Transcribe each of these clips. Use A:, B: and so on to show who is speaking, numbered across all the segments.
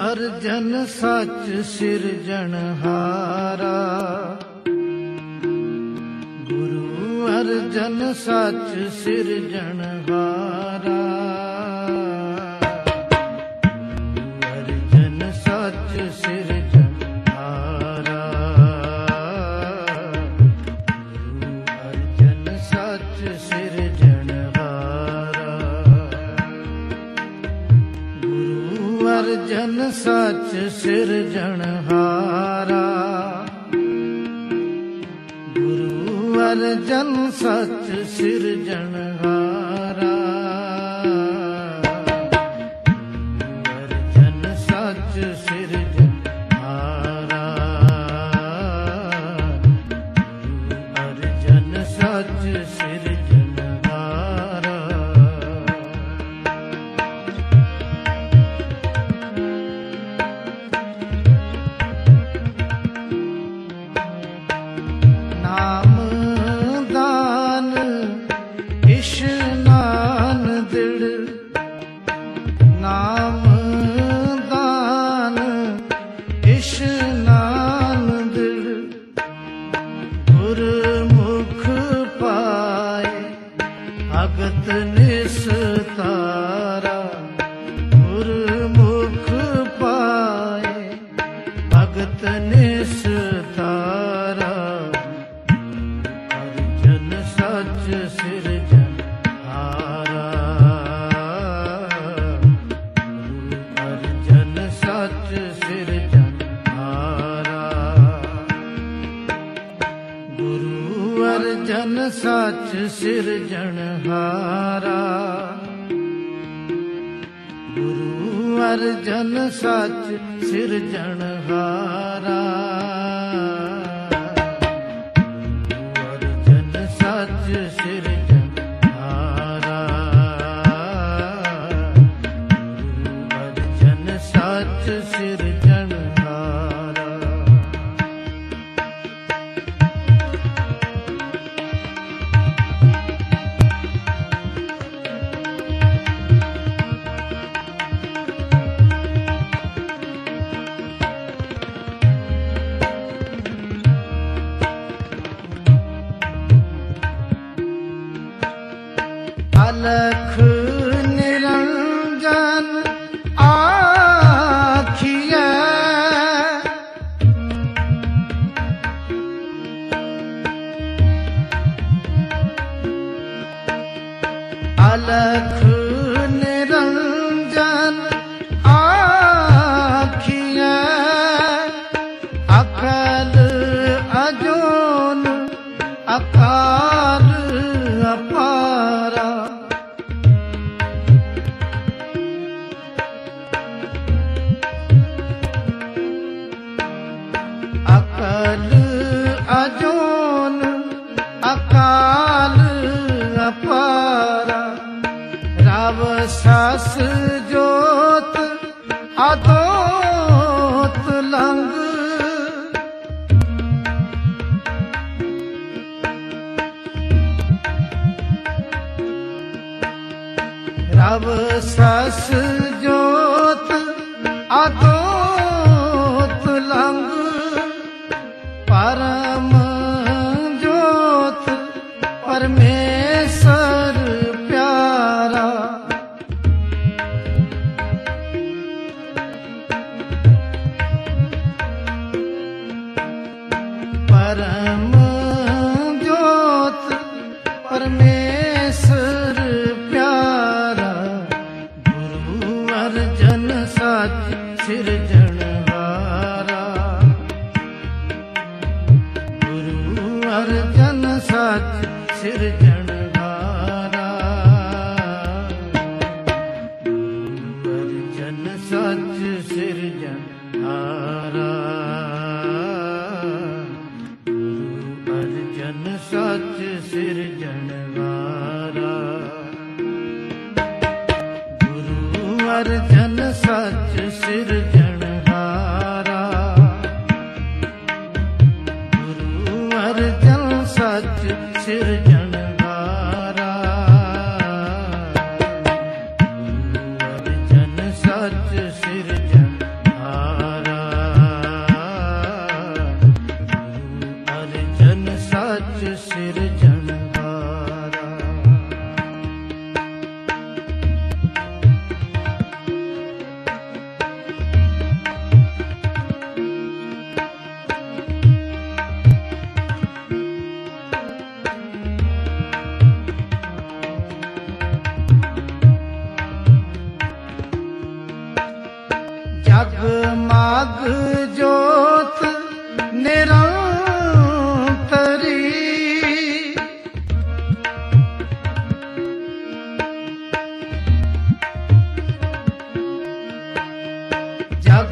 A: ਅਰਜਨ ਸੱਚ ਸਿਰਜਣਹਾਰਾ ਗੁਰੂ ਅਰਜਨ ਸੱਚ ਸਿਰਜਣਹਾਰਾ ਸਿਰ ਜਨ ਸੱਚ ਸਿਰਜਣ ਹਾਰਾ। ਗੁਰੂ ਅਰਜਨ ਸੱਚ ਸਿਰਜਣ ਹਾਰਾ। ਅਰਜਨ ਸੱਚ ਸਿਰ ਸੱਚ ਸਿਰਜਣ ਹਾਰਾ ਗੁਰੂ ਅਰਜਨ ਸੱਚ ਸਿਰਜਣਹਾਰਾ ਅਰਜਨ ਸੱਚ ਸਿਰਜਣਹਾਰਾ ਅਰਜਨ ਸੱਚ ਸਿਰਜਣਹਾਰਾ लख ਪ੍ਰਭ ਸਸ ਜੋਤ ਅਦੋਤ ਲੰਗ। ਰਵ ਸਸ esirgene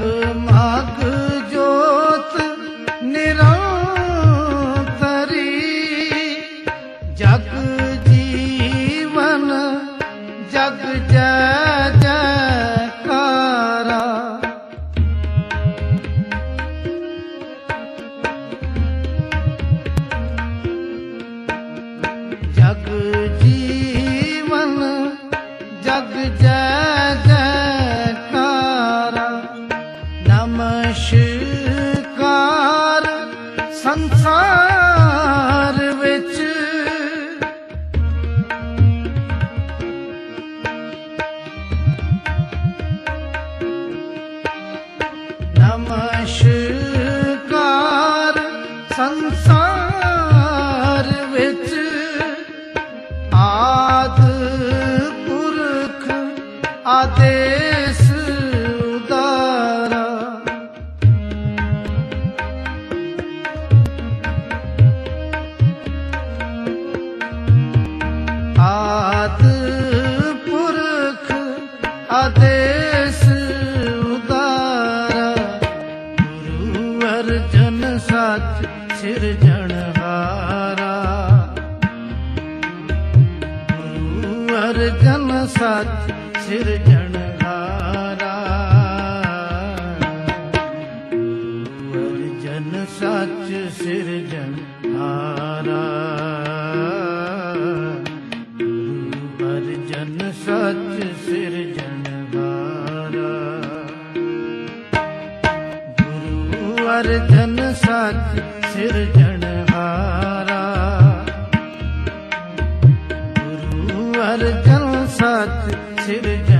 A: Rama. Sir साथ सिर जा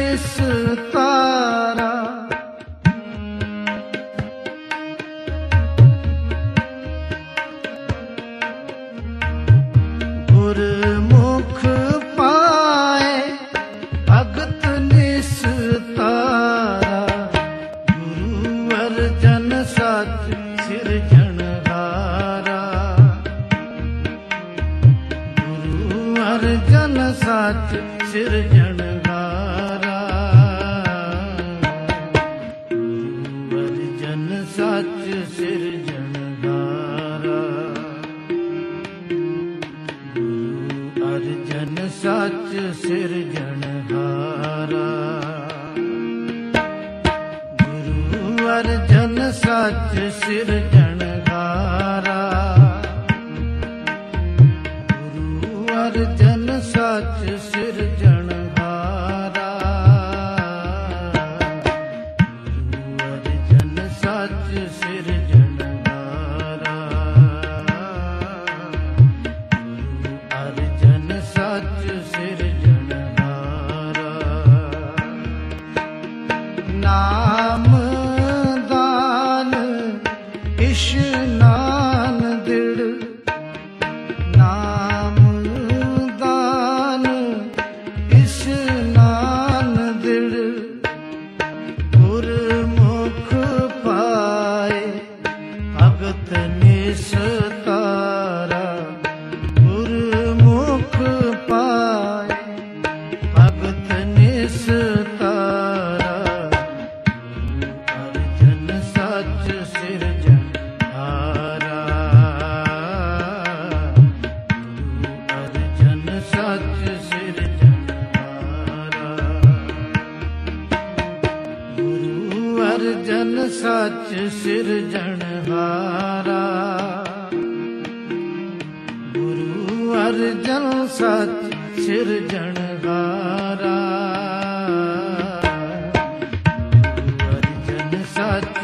A: ਵਿਸਤਾਰਾ ਗੁਰਮੁਖ ਪਾਏ ਭਗਤ ਨਿਸਤਾਰਾ ਗੁਰੂ ਅਰਜਨ ਸਤ ਸਿਰਜਣਹਾਰਾ ਗੁਰੂ ਅਰਜਨ ਸਤ ਸਿਰਜਣ ਹਰ ਜਨ ਸੱਚ ਸਿਰਜਣ ਸੱਚ ਸਿਰਜਣਹਾਰਾ ਗੁਰੂ ਅਰਜਨ ਸੱਚ ਸਿਰਜਣਹਾਰਾ ਗੁਰੂ ਅਰਜਨ ਸੱਚ ਸਿਰਜਣਹਾਰਾ ਗੁਰੂ ਅਰਜਨ ਸੱਚ